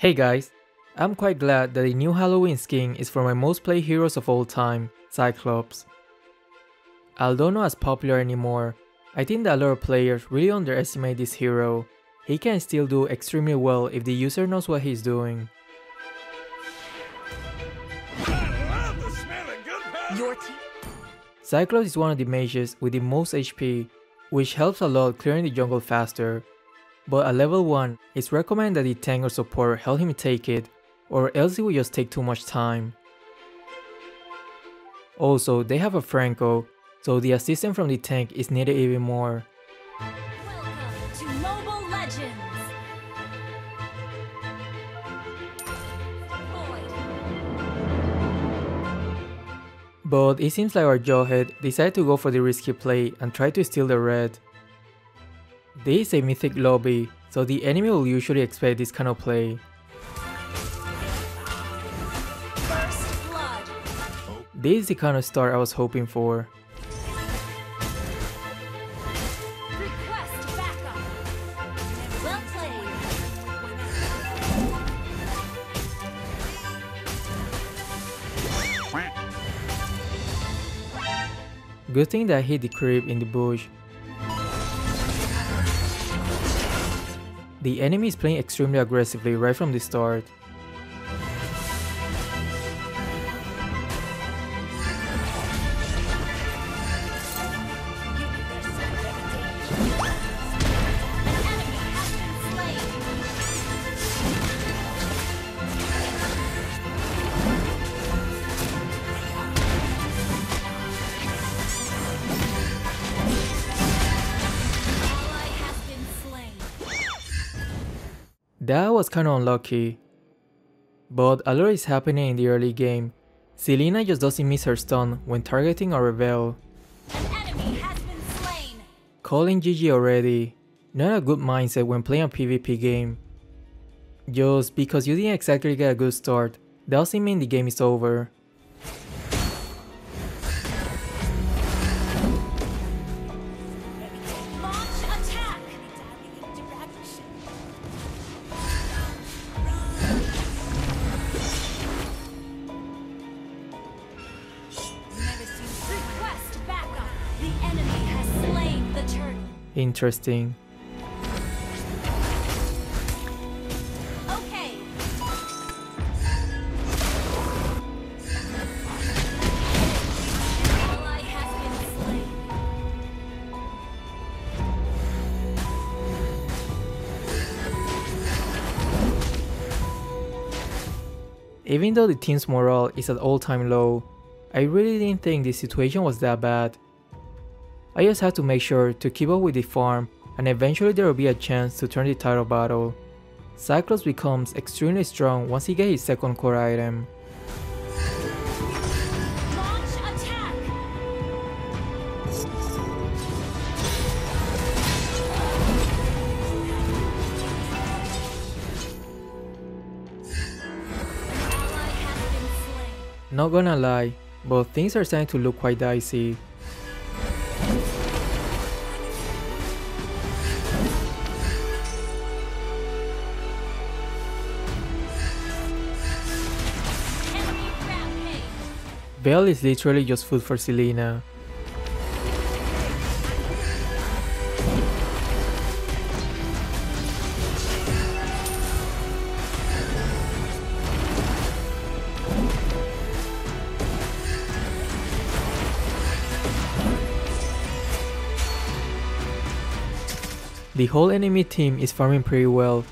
Hey guys, I'm quite glad that the new Halloween skin is for my most played heroes of all time, Cyclops. Although not as popular anymore, I think that a lot of players really underestimate this hero. He can still do extremely well if the user knows what he's doing. Cyclops is one of the mages with the most HP, which helps a lot clearing the jungle faster. But at level 1, it's recommended that the tank or support help him take it, or else it will just take too much time. Also, they have a Franco, so the assistance from the tank is needed even more. But it seems like our Jawhead decided to go for the risky play and try to steal the red. This is a mythic lobby, so the enemy will usually expect this kind of play. This is the kind of start I was hoping for. Request backup. Well played. Good thing that I hit the creep in the bush. The enemy is playing extremely aggressively right from the start. That was kinda unlucky. But a lot is happening in the early game. Selena just doesn't miss her stun when targeting a Revel. An enemy has been slain. Calling GG already. Not a good mindset when playing a PvP game. Just because you didn't exactly get a good start, doesn't mean the game is over. Interesting. Okay. Ally has been slain. Even though the team's morale is at all time low, I really didn't think the situation was that bad. I just had to make sure to keep up with the farm and eventually there will be a chance to turn the title battle. Cyclops becomes extremely strong once he gets his second core item. Launch attack. Ally has been slain. Not gonna lie, but things are starting to look quite dicey. Belle is literally just food for Selena. The whole enemy team is farming pretty well.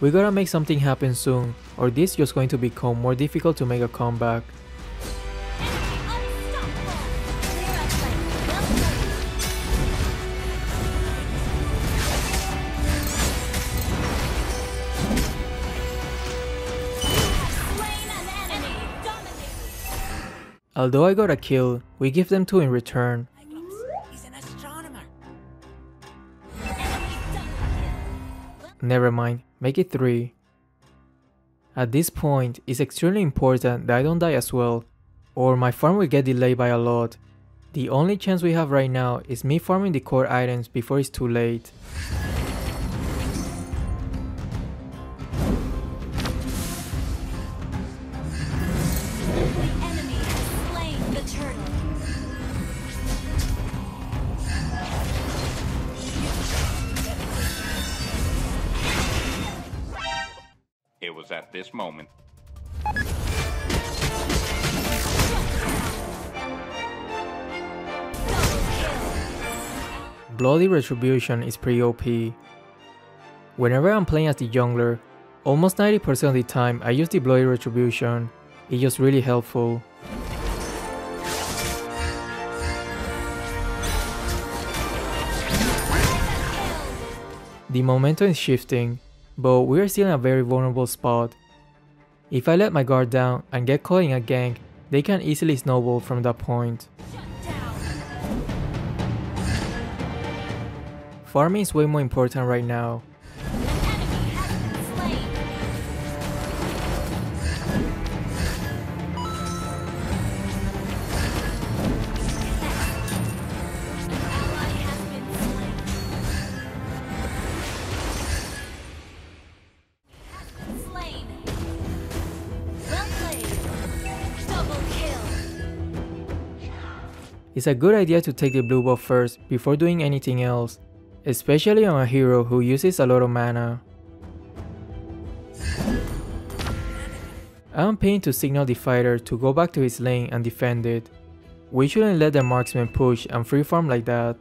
We gotta make something happen soon, or this is just going to become more difficult to make a comeback. Although I got a kill, we give them two in return. Never mind, make it 3. At this point, it's extremely important that I don't die as well, or my farm will get delayed by a lot. The only chance we have right now is me farming the core items before it's too late. At this moment Bloody Retribution is pretty OP. Whenever I'm playing as the jungler, almost 90% of the time I use the Bloody Retribution, it's just really helpful. The momentum is shifting, but we are still in a very vulnerable spot. If I let my guard down and get caught in a gank, they can easily snowball from that point. Farming is way more important right now. It's a good idea to take the blue buff first before doing anything else, especially on a hero who uses a lot of mana. I'm paying to signal the fighter to go back to his lane and defend it. We shouldn't let the marksman push and free farm like that.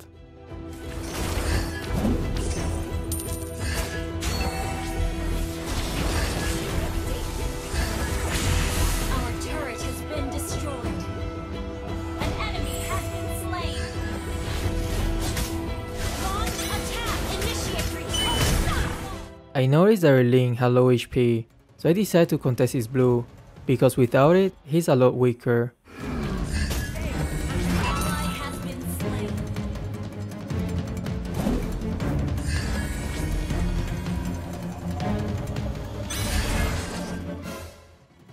I noticed that Erling had low HP, so I decided to contest his blue, because without it, he's a lot weaker.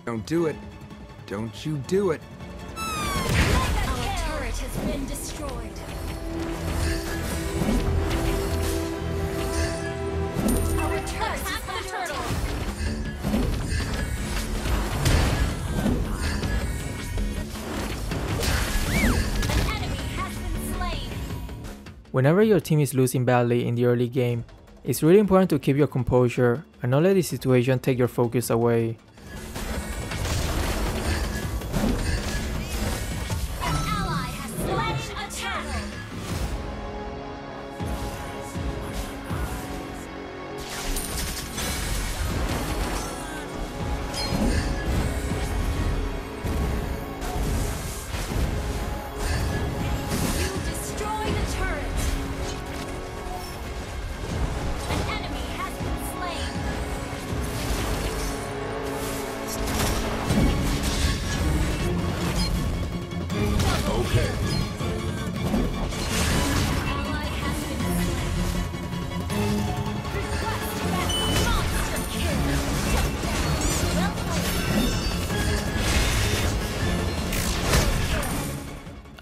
Don't do it. Don't you do it. Whenever your team is losing badly in the early game, it's really important to keep your composure and not let the situation take your focus away.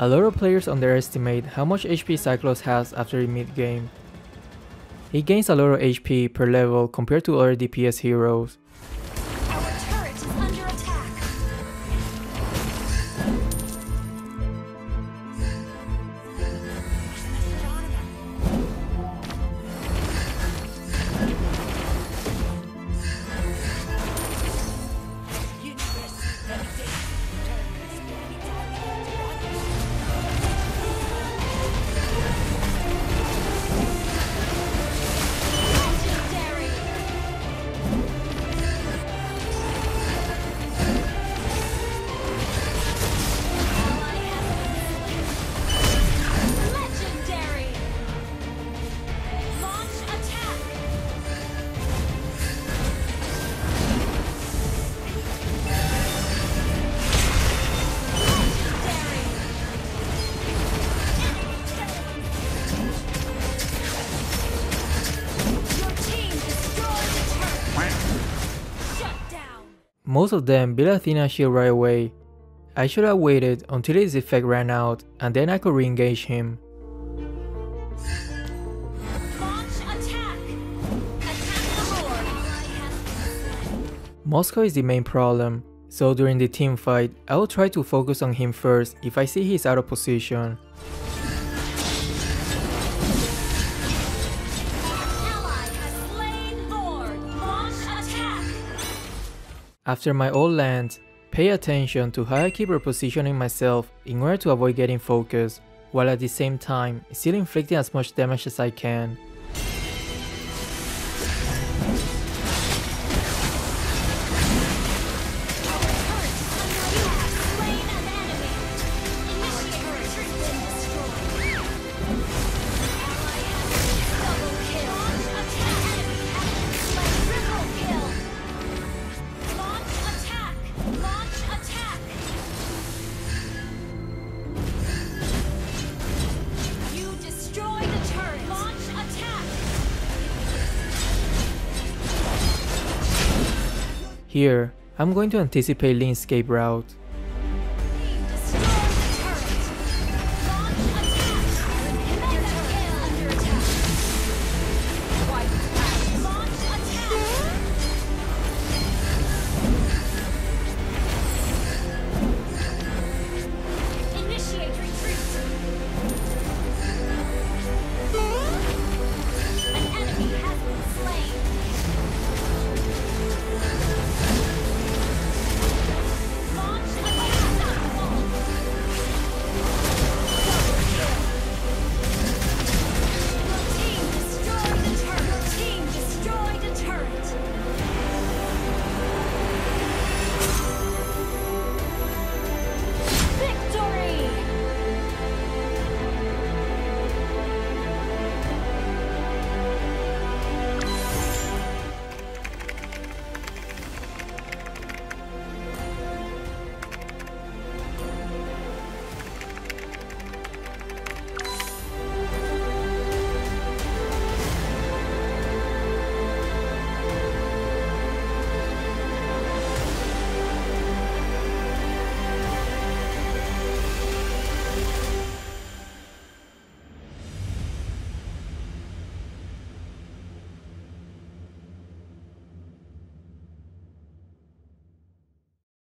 A lot of players underestimate how much HP Cyclops has after mid game. He gains a lot of HP per level compared to other DPS heroes, Most of them built Athena shield right away. I should have waited until his effect ran out and then I could re-engage him. Moskov is the main problem, so during the team fight, I will try to focus on him first if I see he's out of position. After my ult lands, pay attention to how I keep repositioning myself in order to avoid getting focused, while at the same time still inflicting as much damage as I can. Here, I'm going to anticipate Ling's escape route.